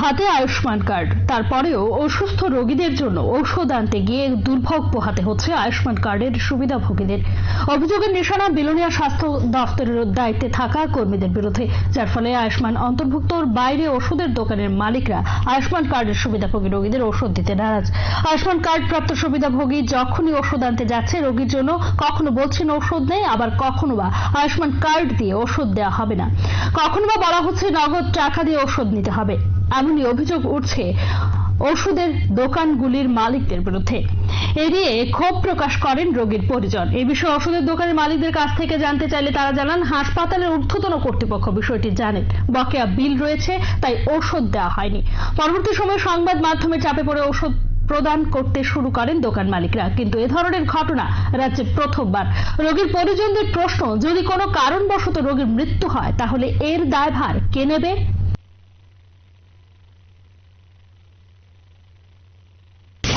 হাতে আয়ুষ্মান কার্ড। তারপরেও অসুস্থ রোগীদের জন্য ঔষধ আনতে গিয়ে দুর্ভোগ পোহাতে হচ্ছে আয়ুষ্মান কার্ডের সুবিধাভোগীদের। অভিযোগের নিশানা বিলোনিয়া স্বাস্থ্য দফতরের দায়িত্বে থাকা কর্মীদের বিরুদ্ধে, যার ফলে আয়ুষ্মান অন্তর্ভুক্তর বাইরে ওষুধের দোকানের মালিকরা আয়ুষ্মান কার্ডের সুবিধাভোগী রোগীদের ওষুধ দিতে নারাজ। আয়ুষ্মান কার্ড প্রাপ্ত সুবিধাভোগী যখনই ওষুধ আনতে যাচ্ছে, রোগীর জন্য কখনো বলছেন ওষুধ নেই, আবার কখনো বা আয়ুষ্মান কার্ড দিয়ে ওষুধ দেওয়া হবে না। কখনো বা বলা হচ্ছে নগদ টাকা দিয়ে ওষুধ নিতে হবে। এমনই অভিযোগ উঠছে ওষুধের দোকানগুলির মালিকদের বিরুদ্ধে। এ নিয়ে ক্ষোভ প্রকাশ করেন রোগীর পরিজন। এই বিষয়ে ওষুধের দোকানের মালিকদের কাছ থেকে জানতে চাইলে তারা জানান, হাসপাতালের ঊর্ধ্বতন কর্তৃপক্ষ বিষয়টি জানেন বকেয়া বিল রয়েছে, তাই ওষুধ দেওয়া হয়নি। পরবর্তী সময়ে সংবাদ মাধ্যমে চাপে পড়ে ওষুধ প্রদান করতে শুরু করেন দোকান মালিকরা। কিন্তু এ ধরনের ঘটনা রাজ্যে প্রথমবার। রোগীর পরিজনদের প্রশ্ন, যদি কোনো কারণবশত রোগীর মৃত্যু হয়, তাহলে এর দায়ভার কে নেবে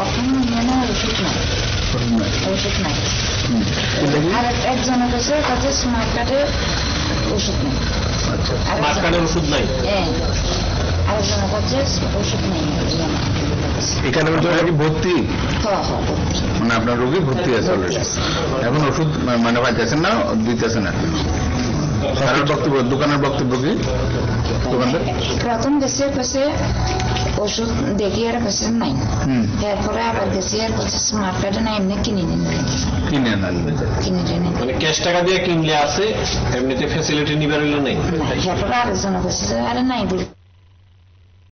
এখন মানে ওষুধ নাই। ওষুধ নাই। আর একজনের কাছে কাছে স্মার্ট কার্ডের ওষুধ নেই। আচ্ছা। স্মার্ট কার্ডের ওষুধ নাই? হ্যাঁ আরেকজনের কাছে ওষুধ নেই। এখানে কি ভর্তি? মানে আপনার রোগী ভর্তি আছে অলরেডি এখন ওষুধ মানে পাইতেছেন না দিতেছেন না কারোর বক্তব্য দোকানের বক্তব্য কি? দোকানদার? প্রথম গেছে পাশে ওষুধ দেখি আর পাশে নাই। এরপরে আবার গেছি আর পাশে স্মার্ট কার্ডে নাই এমনি কিনে নিন। কিনে না কিনে নিন। মানে ক্যাশ টাকা দিয়ে কিনলে আছে এমনিতে ফ্যাসিলিটি নিবার হইল নেই এরপরে আরেকজন কাছে আরে নাই বলি।